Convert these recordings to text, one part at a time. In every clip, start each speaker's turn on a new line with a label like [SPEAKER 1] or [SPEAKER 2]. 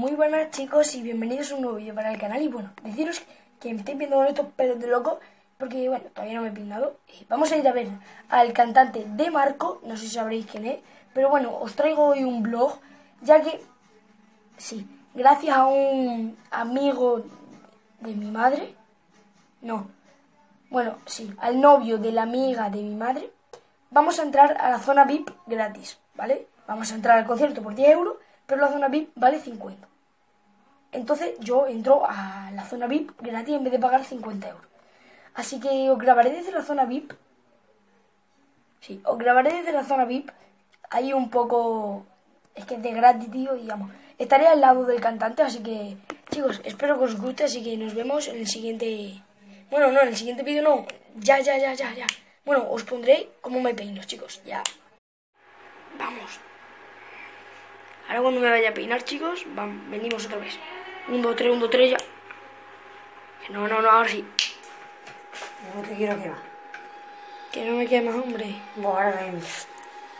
[SPEAKER 1] Muy buenas chicos y bienvenidos a un nuevo vídeo para el canal y bueno, deciros que me estáis viendo con estos pelos de loco porque bueno, todavía no me he peinado Vamos a ir a ver al cantante de Marco, no sé si sabréis quién es Pero bueno, os traigo hoy un blog ya que, sí, gracias a un amigo de mi madre No, bueno, sí, al novio de la amiga de mi madre Vamos a entrar a la zona VIP gratis, ¿vale? Vamos a entrar al concierto por 10 euros pero la zona VIP vale 50. Entonces yo entro a la zona VIP gratis en vez de pagar 50 euros. Así que os grabaré desde la zona VIP. Sí, os grabaré desde la zona VIP. Ahí un poco... Es que es de gratis, tío, y. Estaré al lado del cantante, así que... Chicos, espero que os guste, así que nos vemos en el siguiente... Bueno, no, en el siguiente vídeo no. Ya, ya, ya, ya, ya. Bueno, os pondré cómo me peino, chicos. Ya. Vamos. Ahora cuando me vaya a peinar, chicos, vamos, venimos otra vez. Un, dos, tres, un, dos, tres, ya. No, no, no, ahora sí.
[SPEAKER 2] No te quiero quemar.
[SPEAKER 1] Que no me quemas, hombre.
[SPEAKER 2] Vos ahora mismo.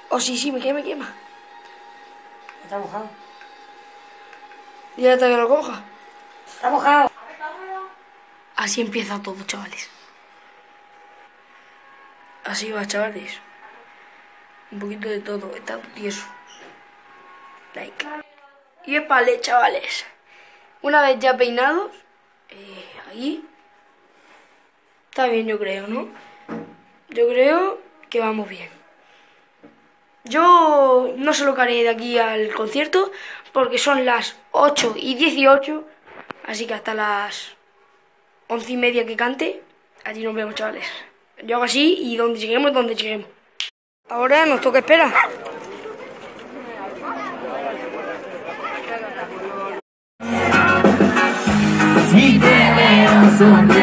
[SPEAKER 1] Oh, sí, sí, me quema, me quema.
[SPEAKER 2] Está mojado.
[SPEAKER 1] Ya hasta que lo coja.
[SPEAKER 2] Está mojado.
[SPEAKER 1] Así empieza todo, chavales. Así va, chavales. Un poquito de todo. Está tieso like. Y vale, chavales. Una vez ya peinados, eh, ahí. Está bien, yo creo, ¿no? Yo creo que vamos bien. Yo no sé lo que de aquí al concierto porque son las 8 y 18, así que hasta las 11 y media que cante, allí nos vemos, chavales. Yo hago así y donde lleguemos, donde lleguemos. Ahora nos toca esperar.
[SPEAKER 3] Si te veo sonreír,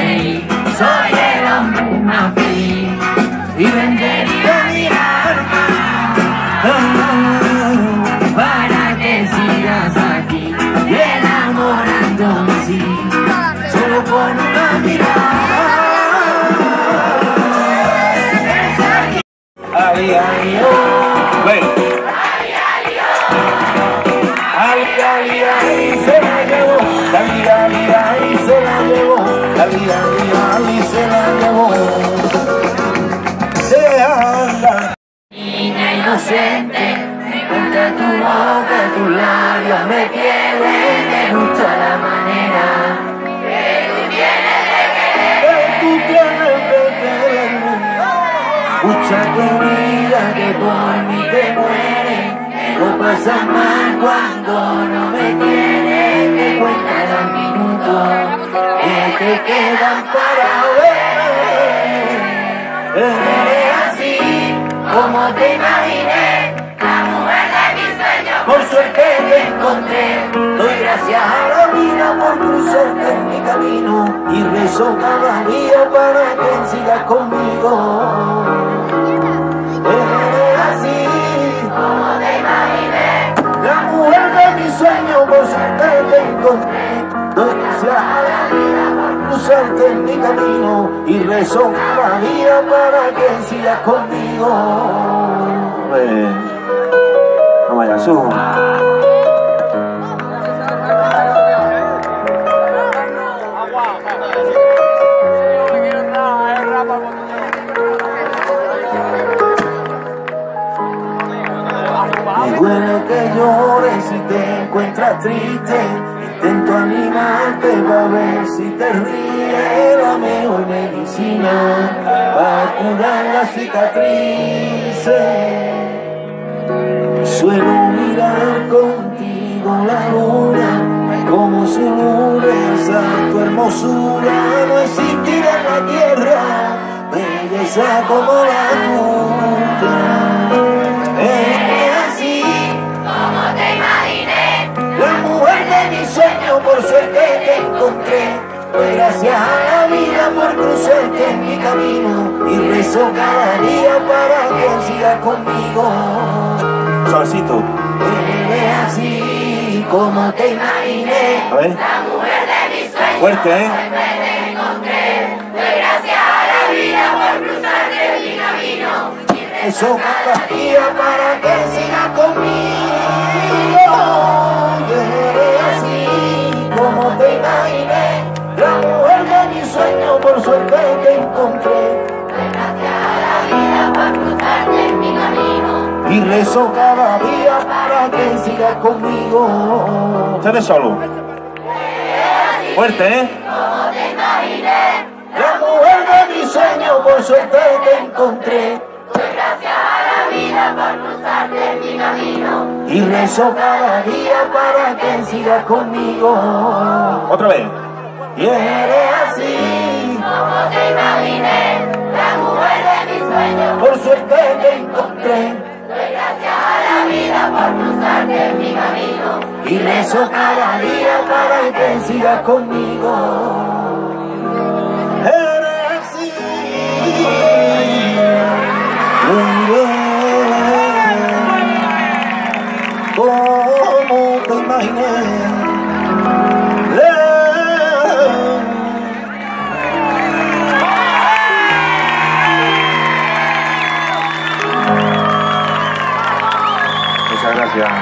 [SPEAKER 3] Escucha tu vida que por mí te muere. Lo pasas mal cuando no me tienes. Que cuenta los minutos que te quedan para ver. Eres así como te imaginé. La mujer de mis sueños. Por suerte te encontré. Doy gracias a la vida por cruzarte en mi camino. Y rezo cada día para que sigas conmigo. Mi camino. Y rezo día para que sigas conmigo. Subo. Me que llores si te encuentras triste. Intento animarte para ver si te ríes. La mejor medicina para curar las cicatrices. Suelo mirar contigo la luna, como su besa tu hermosura. No existirá en la tierra belleza como la tuya. Gracias a la vida por cruzarte en mi camino. Y rezo cada día para que sigas conmigo. Solcito. Eres así como te imaginé.
[SPEAKER 4] A ver.
[SPEAKER 3] La mujer de mis sueños.
[SPEAKER 4] Fuerte, ¿eh?
[SPEAKER 3] te encontré. Doy gracias a la vida por cruzarte en mi camino. Y rezo cada día para que sigas conmigo. por suerte
[SPEAKER 4] te encontré. Gracias a
[SPEAKER 3] la vida para cruzarte en mi camino. Y rezo cada día para que sigas conmigo.
[SPEAKER 4] Ustedes
[SPEAKER 3] solo. Fuerte, ¿eh? Como te imaginé. La mujer de mi sueño, por suerte te encontré. Doy gracias a la vida por cruzarte en mi camino. Y rezo cada día para que sigas conmigo. Otra vez. Yeah. Como te imaginé,
[SPEAKER 4] la mujer
[SPEAKER 3] de mis sueños. Por suerte te encontré. Doy gracias
[SPEAKER 4] a la vida
[SPEAKER 3] por cruzarte en mi camino. Y rezo cada día para que sigas conmigo. Gracias.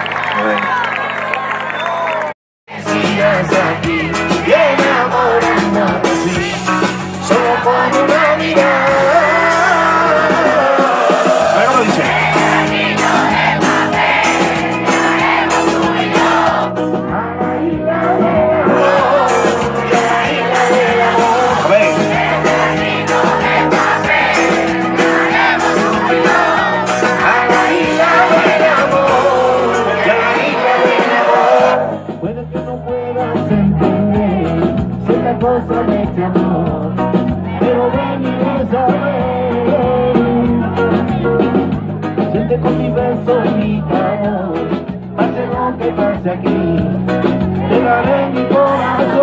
[SPEAKER 3] Puedas entender ciertas cosas de este amor, pero ven y ver. Siente con mi beso mi calor, pase lo que pase aquí, te daré mi corazón.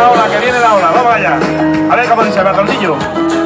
[SPEAKER 4] La ola, que viene la ola. Vamos allá. A ver cómo dice el ratoncillo.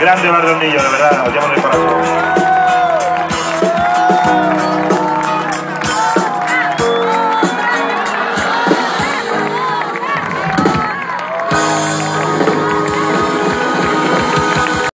[SPEAKER 4] Grande Bardonillo, de verdad. Nos llevamos en el corazón.